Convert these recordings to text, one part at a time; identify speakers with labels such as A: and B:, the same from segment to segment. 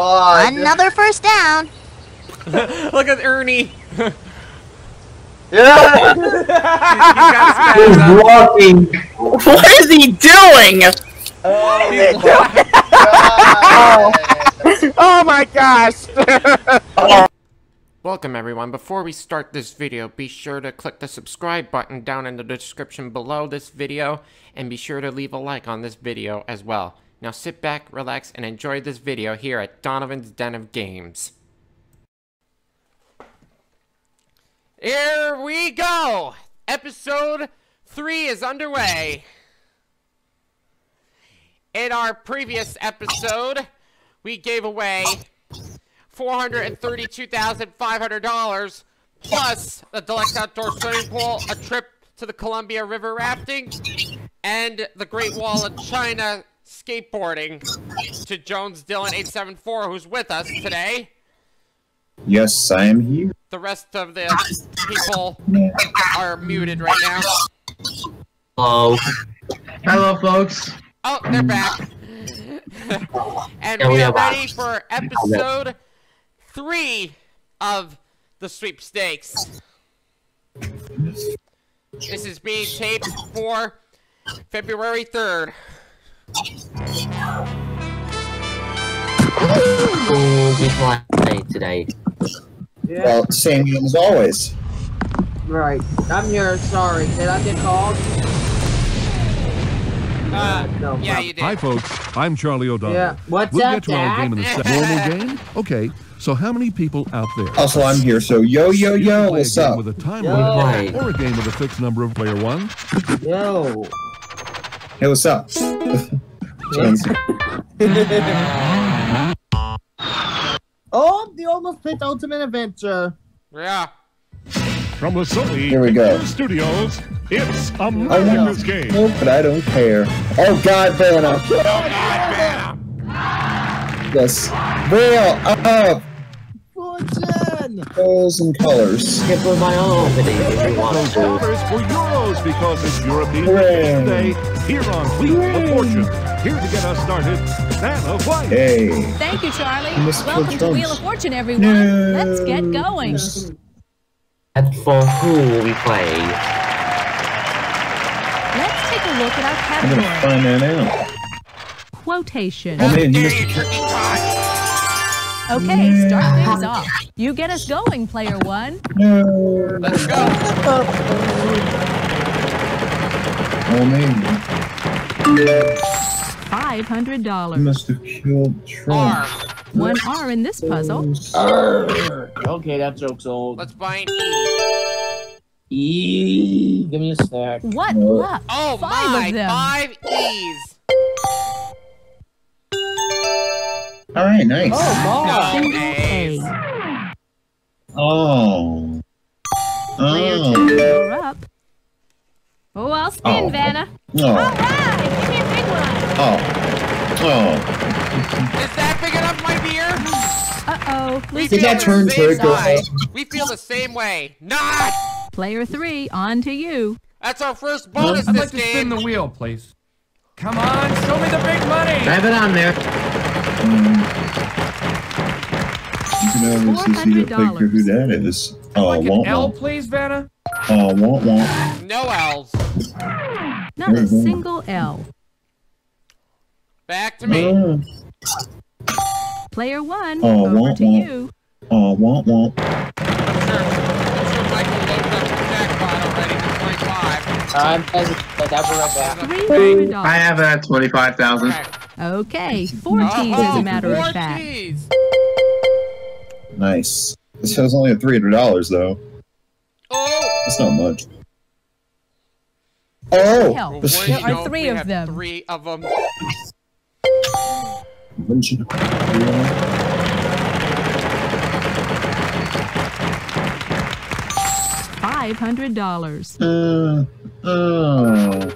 A: Oh, God.
B: Another first down.
C: Look at Ernie.
A: Yeah.
C: He got his
D: He's walking. What is he doing?
A: Oh
C: He's
A: my God.
D: Oh my gosh!
C: Welcome everyone. Before we start this video, be sure to click the subscribe button down in the description below this video and be sure to leave a like on this video as well. Now sit back, relax, and enjoy this video here at Donovan's Den of Games. Here we go! Episode 3 is underway. In our previous episode, we gave away $432,500 plus a deluxe outdoor swimming pool, a trip to the Columbia River rafting, and the Great Wall of China skateboarding to Jones Dylan 874 who's with us today.
E: Yes, I am here.
C: The rest of the people are muted right now.
D: Hello.
F: Hello, folks.
C: Oh, they're back. and
D: Yeah,
C: we
D: we
C: are
D: are
C: ready
D: back.
C: for episode three of the sweepstakes. This is being taped for February 3rd.
D: Who will be playing today?
F: Yeah,
E: Well, same as always.
F: right. I'm here. Sorry. Did I get called?
C: Uh,
F: No.
C: yeah, you did.
G: Hi, folks. I'm Charlie O'Donnell.
F: Yeah. What's
G: We'll
F: up,
G: get to our game in a second. Normal game? Okay. So, how many people out there?
E: Also, I'm here. So, yo, yo,
G: You
E: yo, what's up?
G: with a time
F: Yo.
G: limit or a game with a fixed number of player one.
F: Yo.
E: Hey, what's up?
F: Oh, the almost picked Ultimate Adventure.
C: Yeah.
G: From the Sony
E: Here we go.
G: Studios, it's a
E: I
G: Murderous
E: want
G: Game.
E: smoke, but I don't care. Oh, God, Vanna. Oh, yes. Veil up.
F: Fortune.
E: Colors and colors.
D: Skip with my own opening if you want
G: Those
D: to.
G: dollars for euros because it's European
E: Hooray.
G: today here on Wheel of Fortune. Here to get us started, Vanna White.
E: Hey.
H: Thank you, Charlie.
E: Mr.
H: Welcome to Wheel of Fortune, everyone.
E: No.
H: Let's get going.
D: And for who will be playing?
H: Let's take a look at our
E: I'm gonna
H: category.
E: find that out.
H: Quotation.
E: Oh, man, you
C: Dare
E: missed
H: Okay, start things off. You get us going, player one.
E: No.
C: Let's go.
E: Oh, man.
H: Five hundred dollars.
E: must have killed Trump.
H: One R in this puzzle.
F: Okay, that joke's old.
C: Let's buy an E.
F: Eee, give me a snack.
H: What
E: No.
H: luck?
C: Oh
H: Five
C: my,
H: of them.
C: five E's.
E: All right, nice.
F: Oh,
C: No
F: God.
H: Single
E: Oh.
H: Player
E: Oh.
H: up. Oh, I'll spin,
E: Oh.
H: Vanna.
E: Oh.
H: All right, give me a big one.
E: Oh. Oh.
C: Is that big enough, my dear?
H: Uh-oh.
C: We
E: Did
C: feel
E: that
C: the
E: turn
C: same
E: turtle?
C: way. We feel the same way. Not.
H: Player three, on to you.
C: That's our first bonus
I: I'd
C: this
I: like to spin the wheel, please. Come on, show me the big money.
F: Have it on there.
E: You can obviously see that picture who that is. Oh,
I: like an
E: won't
I: L, please, Vanna.
E: Oh, won't won't.
C: No L's.
H: Not a single L.
C: Back to me.
E: Oh,
H: Player one,
E: Oh,
H: over
E: won't,
H: to
E: won't.
H: you.
E: oh, won't won't.
C: I'm sure. I'm sure up the jackpot already to 25.
F: I'm hesitant. I'll be right back.
H: Three hundred dollars.
J: have a twenty-five thousand.
C: Okay.
H: Okay, four T's as a matter
C: four
H: of fact.
C: T's.
E: Nice. This was only at three hundred dollars though.
C: Oh.
E: That's not much. Oh.
H: Hell,
C: Well,
H: there are
C: know,
H: three
C: we
H: of
C: have
H: them.
C: Three of them.
H: Five hundred dollars.
E: Uh, oh.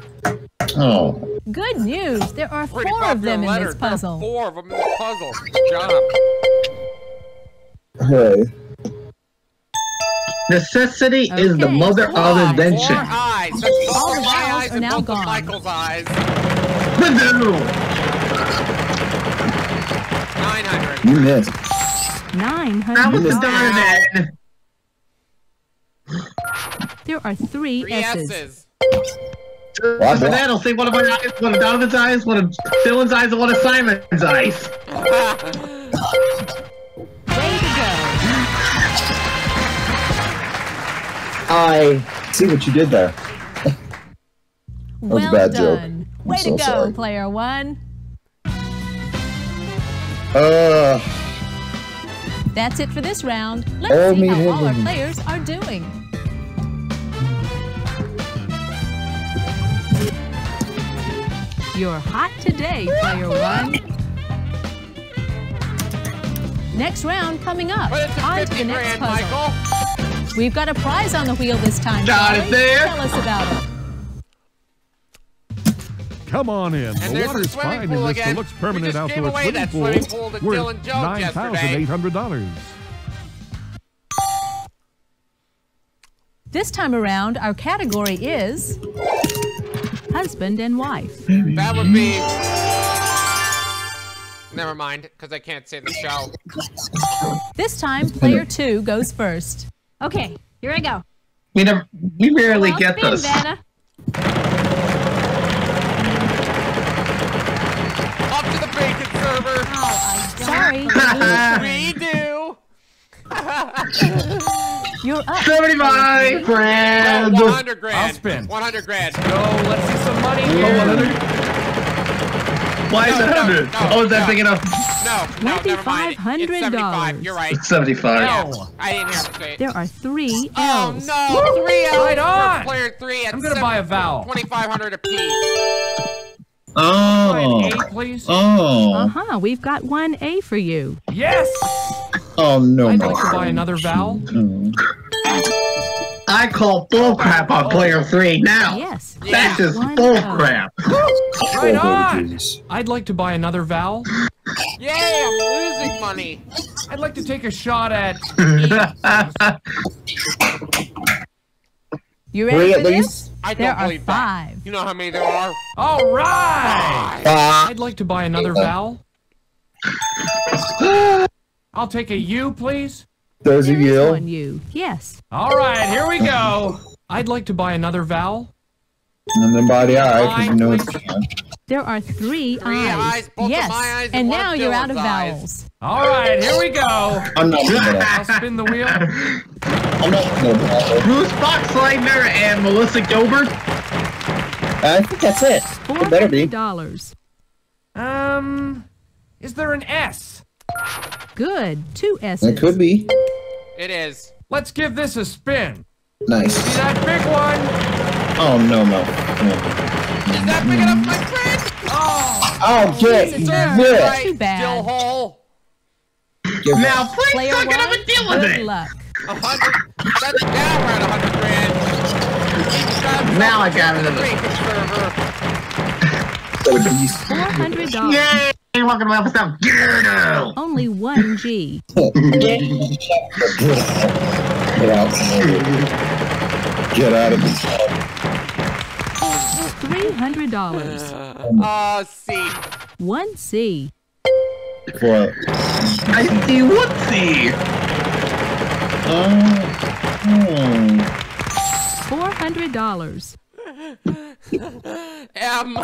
E: Oh.
H: Good news. There are four of
C: popular
H: them in
C: letter.
H: this
C: There are
H: puzzle.
C: Four of them in this puzzle. Good job.
E: Hey.
J: Necessity is the
H: Okay,
J: mother of
C: Four
J: invention.
C: eyes. That's
H: All
C: both
H: the
C: of my eyes
H: are
C: and
H: now
C: both of
H: gone.
C: Michael's eyes.
J: Badoo.
C: Nine hundred.
E: You missed.
H: 900.
J: That was the
H: dollars.
J: Donovan.
H: There are three,
C: Three
H: S's.
C: S's.
E: Wow.
J: So that'll say one of my eyes, one of Donovan's eyes, one of Dylan's eyes, and one of Simon's eyes.
H: Way to go.
E: I see what you did there. was a
H: well
E: bad joke.
H: done.
E: I'm
H: Way
E: so
H: to go,
E: sorry.
H: player one.
E: Uh,
H: That's it for this round. Let's see
E: me
H: how all our players are doing. You're hot today, player one. Next round coming up.
C: Put it
H: On to
C: 50
H: the next
C: grand,
H: puzzle.
C: Michael.
H: We've got a prize on the wheel this time.
J: Got it
H: Charlie.
J: there.
H: Tell us about it.
G: Come on in.
C: And
G: the
C: there's
G: water's
C: swimming
G: fine
C: pool
G: in this
C: again.
G: deluxe
C: We
G: permanent
C: just gave
G: outdoor
C: away
G: swimming
C: that
G: pool.
C: swimming pool to
G: worth
C: Dylan Jones yesterday.
G: $9,800.
H: This time around, our category is husband and wife.
C: That would be. Never mind, because I can't say the show.
H: This time, player two goes first.
A: Okay, here I go.
J: We never, we rarely
A: Well,
J: get
A: spin,
J: this.
A: Vanna.
C: Up to the bacon server.
A: Oh,
H: Sorry,
C: we do.
H: you're up.
J: 75
C: Oh,
J: grand.
C: 100 grand.
I: I'll spin.
C: 100 grand.
I: Go, let's see some money
J: Oh,
I: here.
J: 100. Why is
C: No,
J: it
C: no,
J: 100?
C: no,
J: oh, is that
C: no.
J: big enough?
C: No, no, never mind. It's 75. You're right.
J: 75.
I: No.
C: I didn't hear him say it.
H: There are three
C: Oh
H: L's.
C: Oh, no! Three L's
I: Right on.
C: for player three. At
I: I'm gonna buy a vowel.
C: Twenty-five hundred apiece.
I: Buy
E: oh,
I: an eight, please.
E: oh,
H: Uh huh. We've got one A for you.
I: Yes.
E: Oh no,
I: I'd like to buy another vowel.
E: Oh.
J: I call bull crap on player three now.
H: Yes.
J: That's just
H: One
J: bull crap.
I: Right
E: Oh,
I: on. I'd like to buy another vowel.
C: Yay! I'm losing money.
I: I'd like to take a shot at.
H: You ready
E: at
H: for this?
E: least?
C: I
H: There
C: don't
H: are
C: believe that.
H: five.
C: You know how many there are?
I: All right.
E: Ah,
I: I'd like to buy another vowel. I'll take a U, please.
E: there's a
H: There is
E: yield.
H: one U. Yes.
I: All right, here we go. I'd like to buy another vowel.
E: And then by the eye, because you know it's
H: There are three,
C: Three eyes, both of
H: yes.
C: my eyes and
H: and now you're out of
C: Dylan's eyes.
H: vowels.
I: All right, here we go.
E: I'm not doing that.
I: I'll spin the wheel.
E: I'm not doing that.
J: Bruce Boxleitner and Melissa Gilbert.
E: I think that's it.
H: Four
E: It better be.
H: dollars.
I: Um, is there an S?
H: Good. Two S's.
E: It could be.
C: It is.
I: Let's give this a spin.
E: Nice.
I: See that big one?
E: Oh no, no. no.
C: Is that big enough, my friend?
I: Oh,
E: Oh, get
H: It's a turn.
E: it.
C: Right,
H: Too bad.
C: Still hole.
E: Give
J: Now,
E: it.
J: please
H: Player
J: not
H: one,
J: gonna deal with
H: good
J: it.
H: luck.
C: A hundred. That's now we're at a hundred grand.
J: Now I got
C: himself
J: it.
C: a bacon server.
E: So geez.
H: Four hundred dollars.
J: Yay! Welcome to episode Gyro.
H: Only one G.
E: Get out. Get out of this.
H: Three hundred dollars.
C: Oh, C.
H: One C.
E: For,
J: I see whoopsie.
E: oh,
H: Four hundred dollars.
C: M.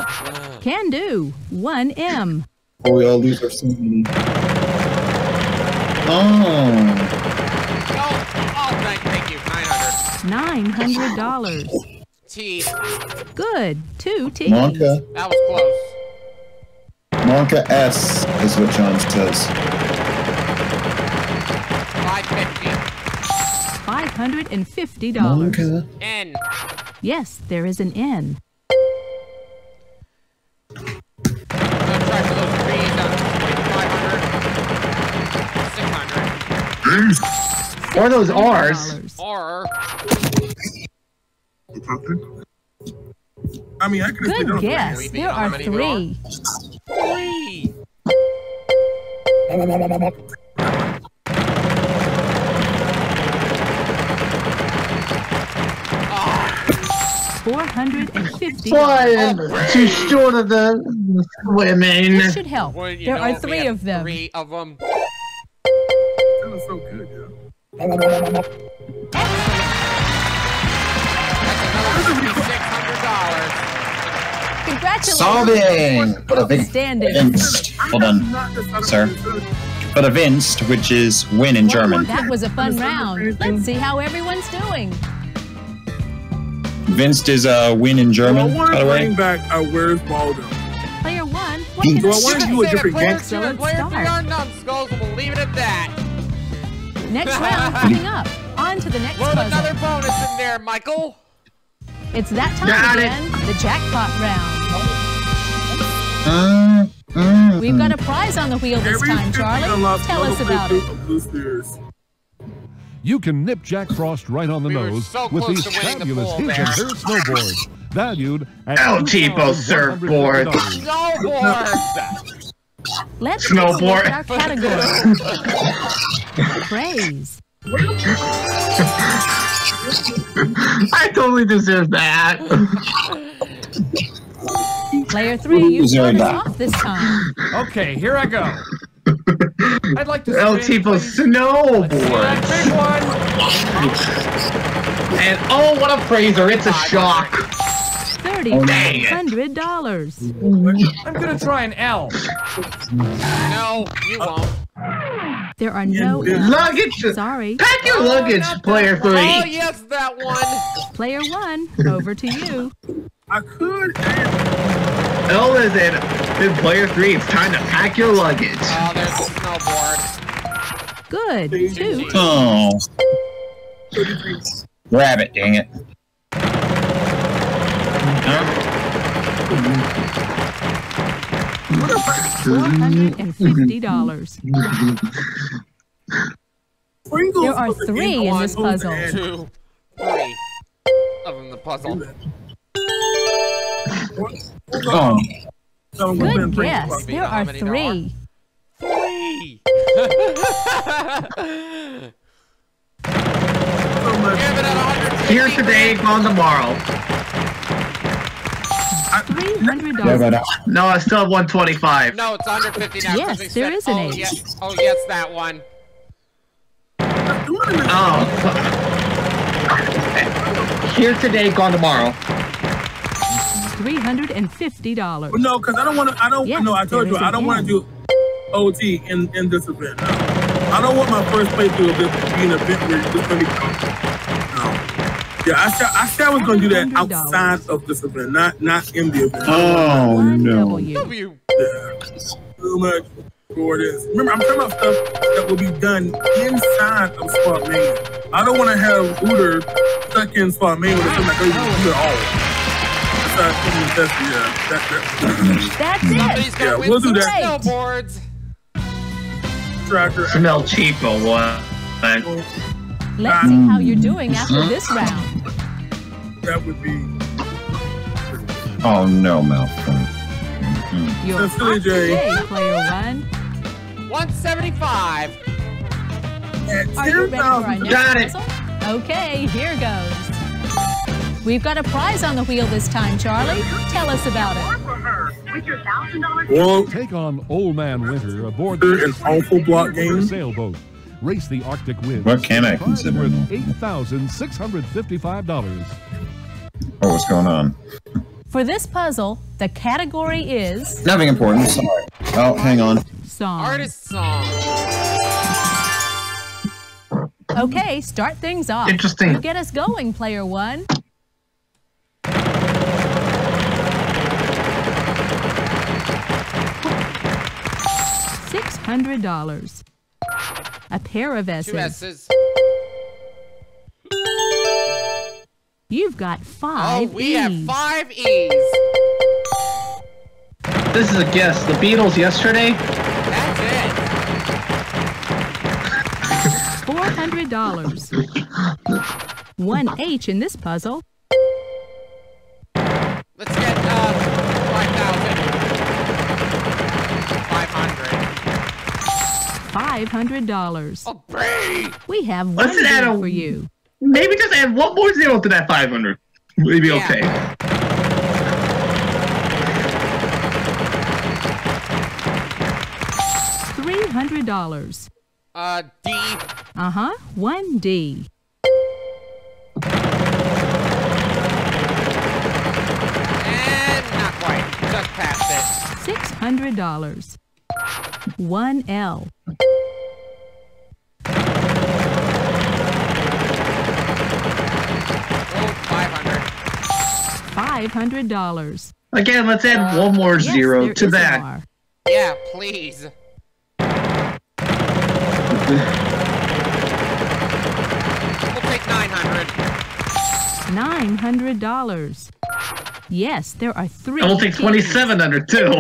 H: Can do. One M.
E: oh, we all lose our sanity. Oh,
C: Oh, oh, thank, thank you. Nine hundred.
H: Nine hundred dollars.
C: T.
H: Good. Two T's.
E: Monka.
C: That was close.
E: Monka S is what John says.
C: Five fifty.
H: Five hundred and fifty dollars.
E: Monka.
C: N.
H: Yes, there is an N.
J: Or those R's.
H: $100.
B: I mean, I could have
H: Good guess.
C: We beat
H: There are
C: many there are?
H: three.
C: three.
H: Four hundred and fifty.
J: Why am too short of the women?
H: This should help.
C: Well,
H: There are three of them.
C: Three of them.
A: Feeling so good, yeah.
H: Congratulations.
E: Solving! But a big Vinst. Hold on, sir. But a Vinst, which is win in German.
H: That was a fun round. Let's see how everyone's doing.
E: Vinst is a win in German,
A: want
E: by the way.
A: back uh, Where's Waldo.
H: Player one, what
E: Do
H: can
A: I
H: I
A: want to
H: do?
A: do a different
C: player
A: game?
C: two
H: So
C: and
H: let's
C: player three
H: start.
C: are numbskulls, we'll leave it at that.
H: Next round coming up. On to the next
C: Load
H: puzzle.
C: another bonus in there, Michael.
H: It's that time
J: Got it.
H: again. The jackpot round.
E: Mm, mm,
H: We've got a prize on the wheel this
A: Every
H: time, Charlie. Tell us about it.
A: playthrough of Blue Spheres.
G: You can nip Jack Frost right on the
C: We
G: nose
C: so
G: with these
C: to winning the
G: fabulous
C: pool
G: Hinge and Her snowboards, valued at
J: El Tipo surfboard.
G: $2,150.
C: Snowboard.
H: Let's
J: Snowboard.
H: take a look at our category. Praise.
J: I totally deserve that.
H: Player three, you
E: Deserve
H: started off this time.
I: Okay, here I go. I'd like to
J: El
I: spin,
J: Tipo snowboard.
I: big one.
J: And oh, what a praiser. It's a shock.
H: Thirty-five oh, hundred dollars.
I: I'm gonna try an L.
C: No, you uh, won't.
H: There are no
J: Luggage.
H: Sorry.
J: Pack your luggage, oh, player
C: Oh,
J: three.
C: yes, that one.
H: Player one, over to you.
A: I could.
J: L is in, in player three. It's time to pack your luggage.
C: Oh, there's the snowboard.
H: Good. Two.
E: Oh. Rabbit, dang it.
H: Four hundred and fifty dollars. There are three
A: game
H: in this puzzle.
C: Two, three. Other than the puzzle.
E: Oh.
A: Tell 'em we're playing
H: Good guess. There are three.
C: Three.
A: So much.
C: Give it at 150
J: Here today, gone tomorrow.
H: Three hundred
E: Yeah,
H: dollars.
E: but, uh,
J: No, I still have 125.
C: No, it's under 50 now. 'cause
H: Yes,
C: they
H: there
C: said-
H: is an
C: oh,
H: H.
C: Yes. Oh, yes, that one.
J: Oh. Here today, gone tomorrow.
H: Three hundred and fifty dollars.
A: No, because I don't want to. I don't.
H: Yes,
A: no, I told you I don't want to do OT in in this event. No. I don't want my first playthrough of this to be an event where it's going to be. No. Yeah, I said I said I was going to do that outside of this event, not not in the event.
E: oh,
H: One
E: no.
H: W.
C: W.
A: Yeah. Too much for this. Remember, I'm talking about stuff that will be done inside of Spot Main. I don't want to have Uter stuck in Spot Main with something like oh, Uter all. That's not that's yeah. That, that,
H: That's it.
C: gonna
A: Yeah,
C: win
A: we'll do that.
C: snowboards.
A: tracker.
J: Smell cheapo, what?
H: Let's see how you're doing after this round.
A: That would be.
E: Oh, no, Malcolm.
H: You're
A: So, Silly
H: off
A: J.
H: today, player one.
C: 175.
A: At
H: Are you ready for our
A: 10,000
H: next
J: Got it.
H: puzzle? Okay, here goes. We've got a prize on the wheel this time, Charlie. Tell us about it.
A: Well,
G: Take on Old Man Winter aboard
A: An
G: the
A: awful block game.
G: sailboat. Race the Arctic Wind.
E: What can I
G: Prize
E: consider
G: worth eight thousand six hundred fifty-five dollars.
E: Oh, what's going on?
H: For this puzzle, the category is
E: Nothing important. Sorry. Oh, hang on.
H: song.
C: Artist song.
H: Okay, start things off.
J: Interesting.
H: You get us going, player one. Six hundred dollars. A pair of S's.
C: Two S's.
H: You've got
C: Oh,
H: five
C: we have five E's.
J: This is a guess. The Beatles yesterday?
C: That's it.
H: Four hundred dollars. One H in this puzzle.
C: Let's get uh 5,000. 500.
H: Five hundred dollars.
C: Oh, Bree!
H: We have one
J: Let's add
H: bid
J: a-
H: for you.
J: Maybe just add one more zero to that 500. We'd be
C: Yeah.
J: okay.
H: Three hundred dollars.
C: Uh, D.
H: Uh huh. 1D.
C: And not quite. Just past it.
H: $600. 1L.
C: Oh, 500.
H: $500.
J: Again, let's add uh, one more
H: Yes,
J: zero to that.
H: R.
C: Yeah, please. We'll take 900.
H: $900. Yes, there are three.
J: And we'll take
H: keys.
J: 27 under two.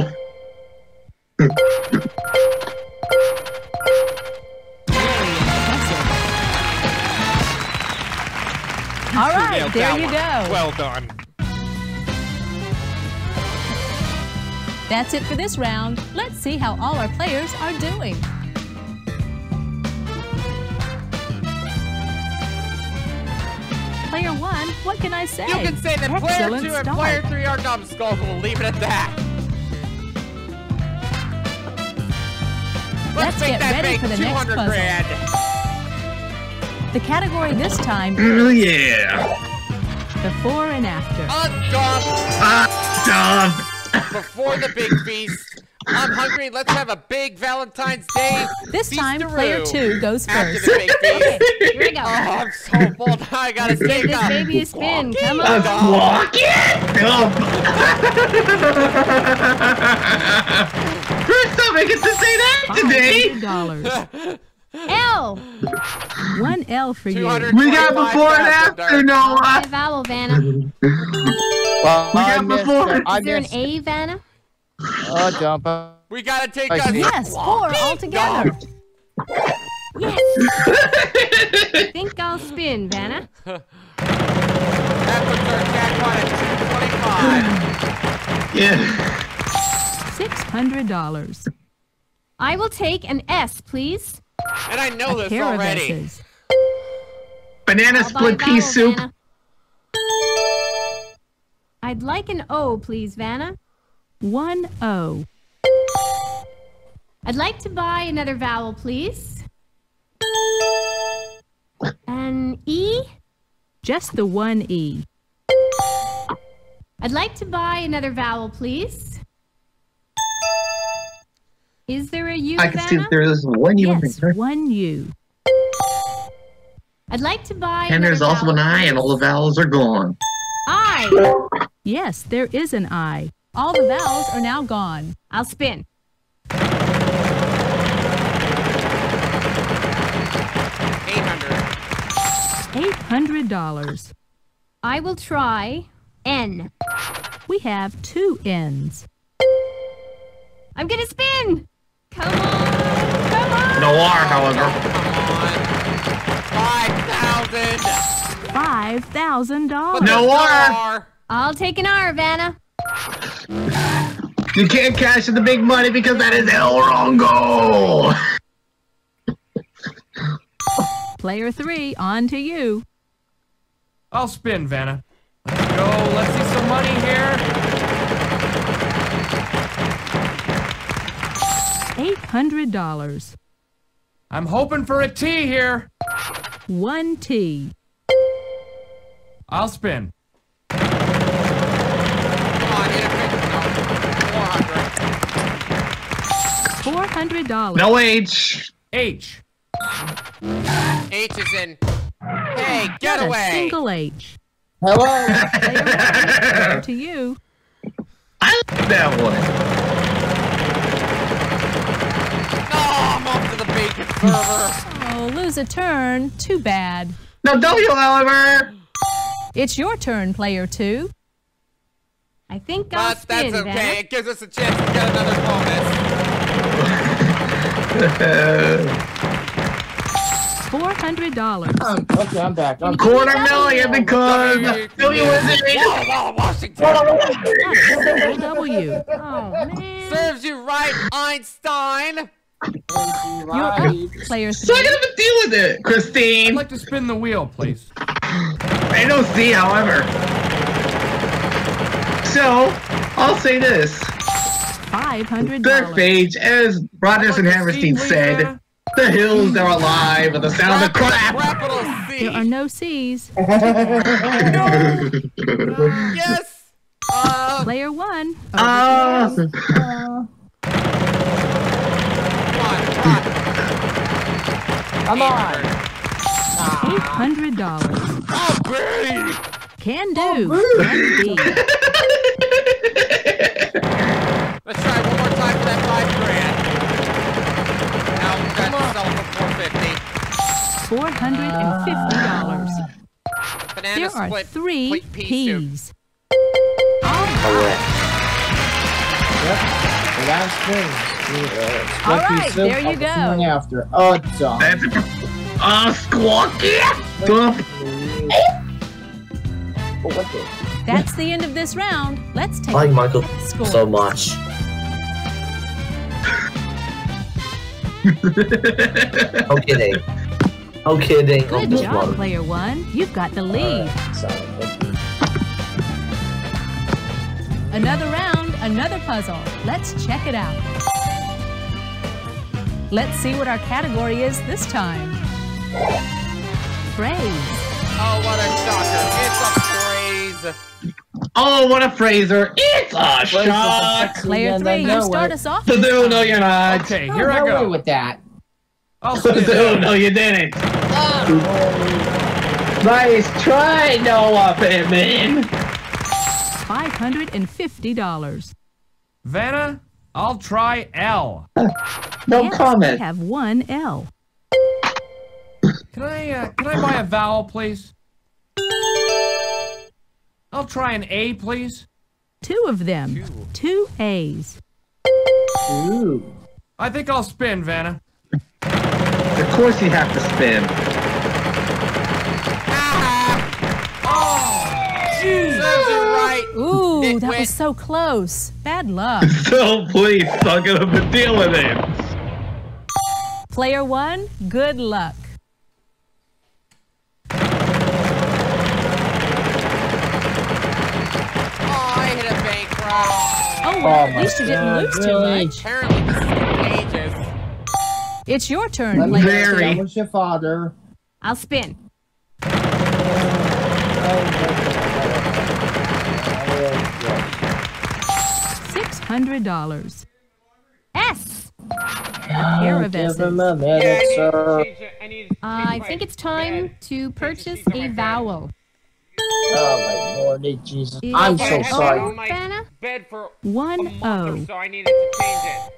H: All right, there you go.
C: Well done.
H: That's it for this round. Let's see how all our players are doing. Player one, what can I say?
C: You can say that player two and
H: start.
C: player three are numbskulls. We'll leave it at that.
H: Let's
C: make
H: get
C: that
H: ready
C: big
H: for the next
C: 200
H: puzzle.
C: grand.
H: The category this time
J: Oh yeah.
H: before and after.
C: A dump
J: Ah, done.
C: Before the big feast. I'm hungry. Let's have a big Valentine's Day.
H: This time, player two goes
C: After
H: first.
C: the big feast.
B: Here we go.
C: Oh, I'm so full. I gotta
B: Give
C: stay
B: this
C: up.
B: baby a spin. Come
J: A
B: on.
J: squawk it up. First time I get to say that today.
H: $500.
B: L.
H: One L for you.
J: We got before and after,
B: A
J: Noah.
B: vowel, Vanna.
F: Well,
J: We got before.
F: it.
B: Is there an A, Vanna?
F: Oh, jump up.
C: We gotta take us.
H: Yes, four altogether.
B: Yes. I think I'll spin, Vanna.
C: That puts our jackpot at 225.
J: Yeah.
H: Six hundred dollars.
B: I will take an S, please.
C: And I know this
H: pair of
C: already.
H: S's.
J: Banana
B: I'll
J: split pea
B: vowel,
J: soup.
B: Vanna. I'd like an O, please, Vanna.
H: One O.
B: I'd like to buy another vowel, please. An E.
H: Just the one E.
B: I'd like to buy another vowel, please. Is there a U,
J: I can see that there is one you
H: Yes, one U.
B: I'd like to buy
J: And there's also an I, and all the vowels are gone.
B: I.
H: Yes, there is an I. All the vowels are now gone.
B: I'll spin.
C: 800.
H: Eight hundred dollars.
B: I will try N.
H: We have two N's.
B: I'm gonna spin. Come on, come on.
J: No R, however.
C: 5000
H: $5,000.
J: No
C: there's
J: R.
B: I'll take an R, Vanna.
J: You can't cash in the big money because that is El Rongo.
H: Player three, on to you.
I: I'll spin, Vanna. Let's go. Let's see some money here.
H: Eight hundred dollars.
I: I'm hoping for a T here.
H: One T.
I: I'll spin.
C: Come on, hit a big. No. 400.
H: Four hundred dollars.
J: No H.
I: H.
C: H is in. Hey, get
H: Not a
C: away.
H: single H.
F: Hello.
H: Player one, over to you.
J: I like that one.
H: Oh, lose a turn. Too bad.
J: No W, however.
H: It's your turn, player two.
B: I think I'll
C: But
B: spin,
C: that's okay.
B: Vanna.
C: It gives us a chance to get another bonus.
H: Four hundred dollars.
F: okay, I'm back. I'm
J: Quarter million because W is in.
C: Whoa, whoa, Washington.
H: W.
B: Oh man.
C: Serves you right, Einstein.
H: You're up, player
J: So I
H: three.
J: gotta have to deal with it, Christine.
I: I'd like to spin the wheel, please.
J: I don't see, however. So, I'll say this.
H: Five hundred
J: Third
H: dollars.
J: page, as Rodgers and
I: like to see,
J: Hammerstein said,
I: Vanna.
J: The hills are alive with the sound of the crap.
C: Capital
H: There are
C: C.
H: no C's.
C: Yes. Uh,
H: Player one. Over
J: Ah.
H: to you.
C: Come on,
H: Eight hundred dollars.
C: Oh, great.
H: Can do. One B.
C: Let's try one more time for that five grand. Now we've got to sell for four fifty.
H: Four hundred and fifty dollars.
C: Banana
H: There are
C: split.
H: three
C: peas. pea soup.
H: P's.
D: Correct.
F: The last thing.
H: All right, there you go.
F: After. Oh, done.
J: That's uh, squawky.
H: That's the end of this round. Let's take
D: I like Michael
H: Score.
D: so much. no kidding. No kidding. on
H: Good
D: this
H: job,
D: one.
H: player one. You've got the lead. Another round, another puzzle. Let's check it out. Let's see what our category is this time. Phrase.
C: Oh, what a shocker! It's a phrase.
J: Oh, what a phraser. It's a shock.
H: Player three, you start us off.
J: No, no, you're not.
I: Okay, oh, here I go.
F: with that.
I: I'll.
J: No, no, you didn't. Oh. Nice try, Noah Pittman.
H: Five hundred and fifty dollars.
I: Vanna, I'll try L.
J: No
H: yes,
J: comment.
H: We have one L.
I: Can I uh, can I buy a vowel, please? I'll try an A, please.
H: Two of them. Two A's.
F: Ooh.
I: I think I'll spin, Vanna.
J: Of course you have to spin.
H: Ooh,
C: It
H: that
C: went-
H: was so close. Bad luck.
J: So please, suck it up and deal with it.
H: Player one, good luck.
C: Oh, I hit a bankrupt.
H: Oh, well,
F: Oh
H: at
F: my
H: least you didn't
F: God,
H: lose
F: really?
H: too much.
C: Apparently, this is pages.
H: It's your turn,
F: Let me
H: player
F: guess,
J: Very.
F: was your father.
B: I'll spin.
H: Oh, Six $100.
B: S!
C: S. I
B: think it's time to purchase a vowel.
F: Oh my lordy Jesus. I'm so sorry.
H: One O. Oh.
C: So I needed to change it.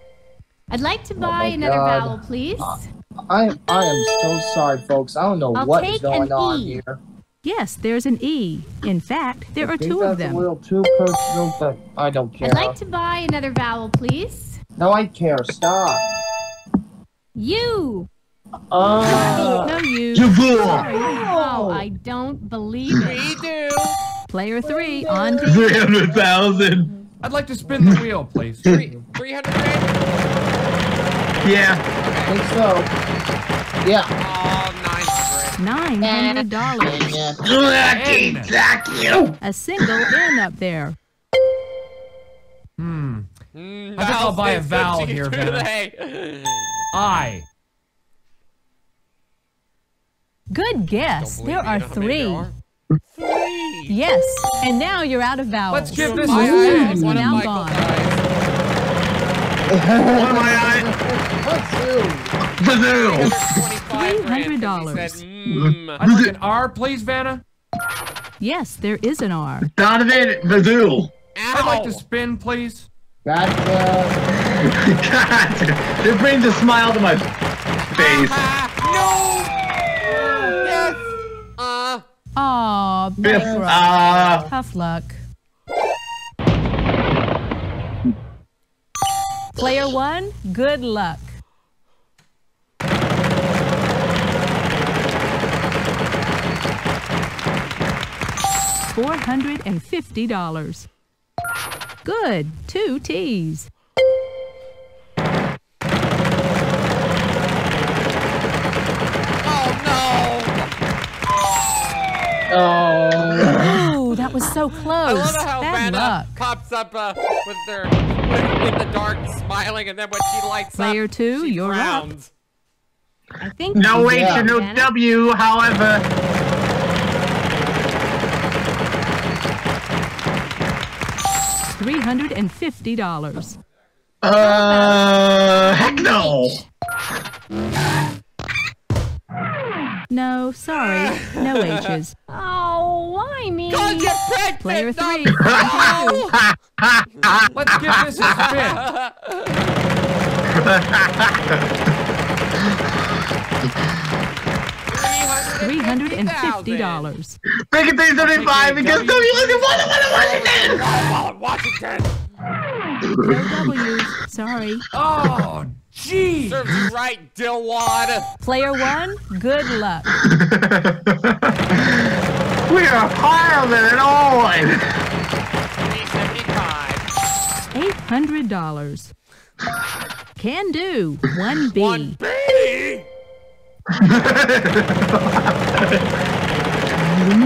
B: I'd like to oh, buy
F: oh
B: another
F: God.
B: vowel, please.
F: Uh, I I am so sorry, folks. I don't know
B: I'll
F: what is going
B: e.
F: on here.
H: Yes, there's an E. In fact, there
F: I
H: are two of
F: that's
H: them.
F: A little too personal, but I don't care.
B: I'd like to buy another vowel, please.
F: No, I care. Stop.
B: You.
F: Uh,
H: No, you.
J: You fool!
B: Oh, I don't believe it.
C: We do.
H: Player three on to
J: 300,000.
I: I'd like to spin the wheel, please.
C: Three, 300?
J: Yeah.
F: I think so. Yeah.
C: 900.
H: nine hundred dollars.
F: Yeah.
J: Lucky,
I: N.
J: you.
H: A single N up there.
I: Hmm.
C: Mm,
I: I think I'll buy a
C: taste
I: vowel here,
C: you
I: Vanna. I.
H: Good guess. There are
C: me, how many
H: three.
C: there are? Three.
H: Yes, and now you're out of vowels.
I: Let's give this
C: My
I: a
C: eyes,
I: spin.
C: one of
H: Now
C: Michael's eyes.
J: One of my eyes. Bazoo.
C: 25 grand, 'cause
H: $300.
C: said, mm.
I: I'd like an R, please, Vanna.
H: Yes, there is an R.
J: Donovan Bazoo.
I: I'd like to spin, please.
F: Gotcha.
J: God, it brings a smile to my face.
C: Ah, no! Yes! Uh,
H: Aw,
J: Yes.
H: bankrupt.
J: Uh,
H: Tough luck. Player one, good luck. Four hundred and fifty dollars. Good, two T's.
C: oh no!
F: Oh.
H: Ooh, that was so
C: no! I
H: close.
C: love how
H: Bad
C: Vanna
H: luck.
C: pops up uh, with her with, in the dark, smiling, and then when she lights
H: Player
C: up,
H: two,
C: she
H: you're up.
B: I think.
J: No H
F: Yeah.
J: and no
B: Vanna.
J: W, however.
H: Three hundred and fifty dollars.
J: Uh, heck no.
H: No, sorry, no H's.
B: Oh, why me?
C: Cause you're pregnant!
H: Player
C: not
H: three.
C: you.
I: Let's give this a spin.
H: $750.
J: Make it $375 because WWE Washington! WWE Washington!
C: Daredevil in Washington.
H: oh, sorry, sorry,
I: sorry, sorry, sorry. Jeez!
C: Serves you right, Dillwad!
H: Player one, good luck.
J: we are piling it on!
H: 875 $800 Can do.
C: 1B. 1B?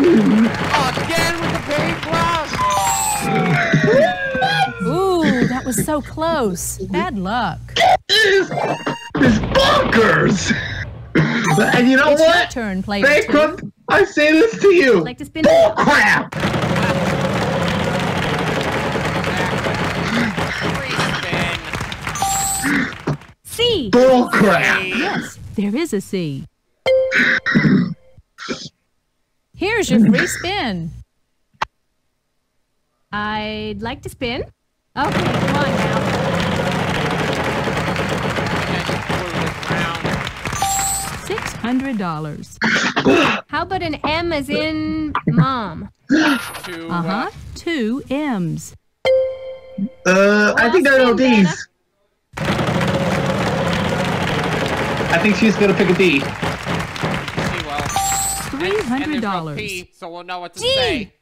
C: Again with the baby glass!
H: Ooh, that was so close. Bad luck.
J: This is bonkers. And you know
H: It's your
J: what?
H: turn, player two.
J: I say this to you.
B: Like to spin.
J: Bull crap.
C: Free spin.
B: C.
J: Bull crap.
H: Yes, there is a C. Here's your free spin.
B: I'd like to spin. Okay, come on now.
H: Six hundred dollars.
B: How about an M as in mom?
C: To,
H: Uh huh. Two M's.
J: Uh, I think they're
B: Well, spin,
J: LDs. I think she's gonna pick a D.
C: She will.
H: Three
C: And no
H: dollars.
C: P, so we'll know what to
B: G.
C: say.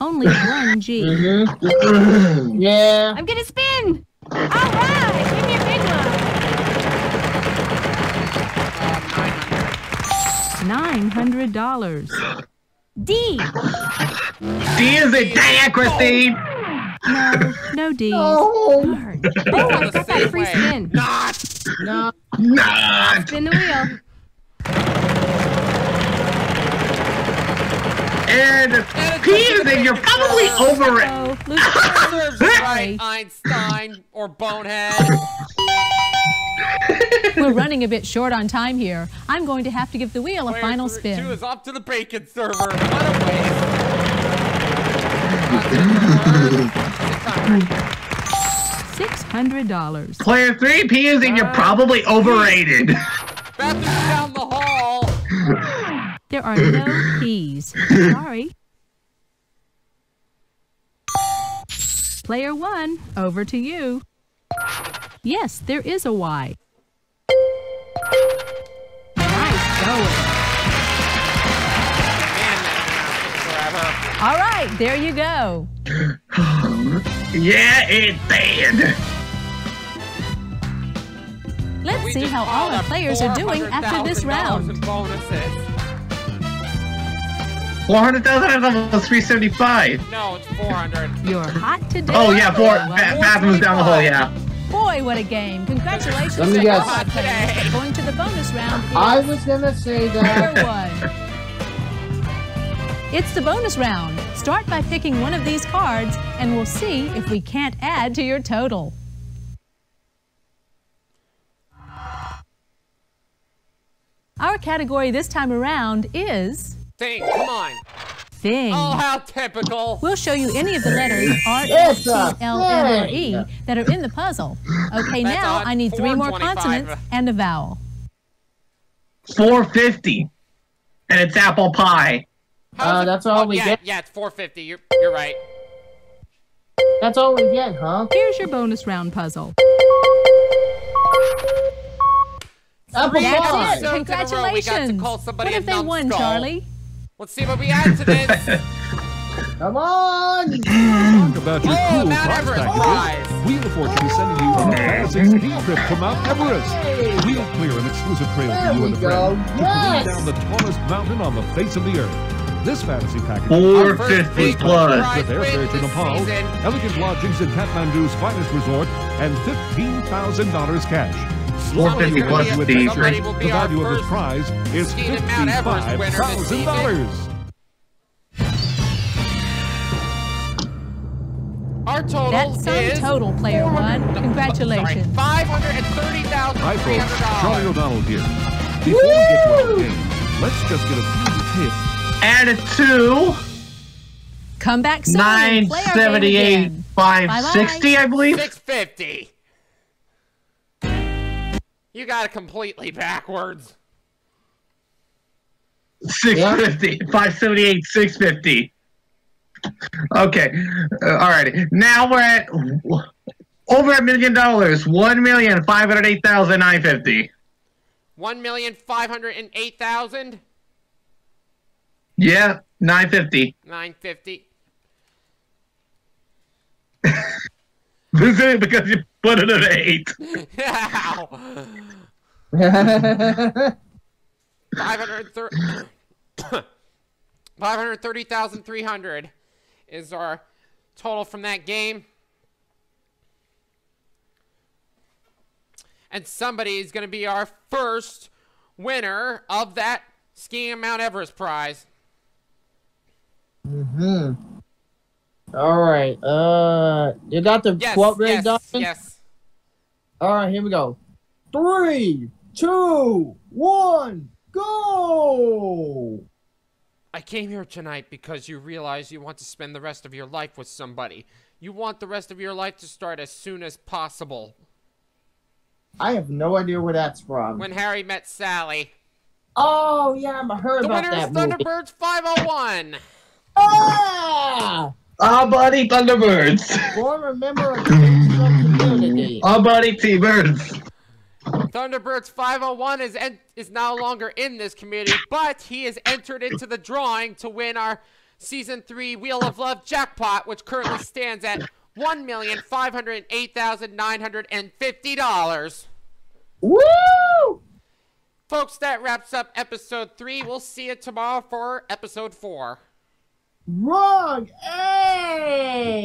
H: Only one G.
F: Yeah.
B: I'm gonna spin. All right, give me a big one.
C: Um, 900.
H: Dollars.
B: D.
J: D is it? Dang it, Christine.
H: No, no D's.
F: Oh,
H: Darn.
B: Oh, I got that free spin.
C: Not!
F: No.
J: Not.
B: Spin the wheel.
J: And P is it? You're probably over it.
H: Oh, loser.
C: Serves you right, Einstein or Bonehead.
H: We're running a bit short on time here. I'm going to have to give the wheel a
C: Player
H: final spin.
C: Two is off to the bacon server. What a waste. Uh,
H: Six hundred dollars.
J: Player three, P is it? You're probably overrated.
C: Bathroom down the hall.
H: There are no P's. Sorry. Player one, over to you. Yes, there is a Y. Nice going.
C: Man, that took forever.
H: All right, there you go.
J: yeah, it did.
H: Let's
C: We
H: see how all our players are doing after this
C: $400,000
H: round.
C: in bonuses.
J: 400,000 was 375.
C: No, it's 400.
H: You're hot today.
J: Oh, yeah, four.
H: Well,
J: Ba- bathroom's down the hall, yeah.
H: Boy, what a game. Congratulations
F: Let me
H: to
F: guess.
H: all our players. Going to the bonus round
F: I was gonna say that.
H: number one. It's the bonus round. Start by picking one of these cards, and we'll see if we can't add to your total. Our category this time around is
C: Thing, come on.
H: thing.
C: Oh, how typical.
H: We'll show you any of the letters R, S,
F: It's
H: T,
F: a
H: L, N, or. E that are in the puzzle. Okay,
C: That's
H: now
C: odd.
H: I need three more consonants and a vowel.
J: 450. And it's apple pie.
C: How's
F: Uh,
C: it-
F: that's all
C: oh,
F: we
C: yeah,
F: get?
C: Yeah, it's 450. You're, you're right.
F: That's all we get, huh?
H: Here's your bonus round puzzle.
F: Apple
H: That's it.
C: So in a row, we got to
H: Congratulations.
C: call somebody
H: what if they won,
C: numbskull.
H: Charlie?
C: Let's see what we add to this.
F: Come on.
G: Talk about your
C: Oh,
G: cool
C: Mount
G: prize
C: Everest
G: packages.
C: prize.
G: Wheel of Fortune is sending you on a fantasy ski trip to Mount Everest. We'll clear an exclusive trail
F: There
G: for you and a
F: go.
G: friend to
F: Yes.
G: down the tallest mountain on the face of the earth. This fantasy package
C: Our first
J: 450
C: big
J: plus.
C: prize
G: with
C: win
G: airfare to
C: this
G: Nepal,
C: season.
G: elegant lodgings in Kathmandu's finest resort, and $15,000 cash.
J: 450
C: gonna
J: plus
C: be a-
J: Steve.
C: somebody will
G: The
C: be our
G: value of this
C: first
G: prize is
C: skiing at Mount Everest winner this season.
G: $55,000.
C: Our total
H: That sum
C: is
H: total, player one. Congratulations.
C: five hundred and thirty thousand
G: Hi
C: three
G: folks,
C: hundred
G: Charlie
C: dollars.
G: O'Donnell here. Before we get to our game, let's just get a few tips.
J: Add it to
H: Come back soon and play our game
J: 978,
H: again.
J: 560, I believe.
C: Six fifty. You got it completely backwards.
J: 650, 578, 650. Okay, uh, alrighty. Now we're at over a million dollars. One million five hundred eight thousand nine fifty.
C: One million five hundred and eight thousand
J: Yeah, nine fifty.
C: nine fifty.
J: This is because you put it at eight.
C: Five hundred thirty. Five hundred thirty thousand three hundred is our total from that game. And somebody is going to be our first winner of that skiing Mount Everest prize.
F: Hmm. All right. Uh, you got the
C: Yes,
F: quote ready,
C: yes,
F: Dustin?
C: yes.
F: All right, here we go. Three, two, one, go!
C: I came here tonight because you realize you want to spend the rest of your life with somebody. You want the rest of your life to start as soon as possible.
F: I have no idea where that's from.
C: When Harry met Sally.
F: oh yeah, I heard
C: The
F: about
C: winner is
F: that movie.
C: Thunderbirds 501.
F: Ah!
J: Our buddy Thunderbirds.
F: Former member of the community.
J: Our buddy T-Birds.
C: Thunderbirds 501 is en- is no longer in this community, but he is entered into the drawing to win our season 3 Wheel of Love jackpot, which currently stands at $1,508,950.
F: Woo!
C: Folks, that wraps up episode 3. We'll see you tomorrow for episode 4.
F: Wrong! Hey!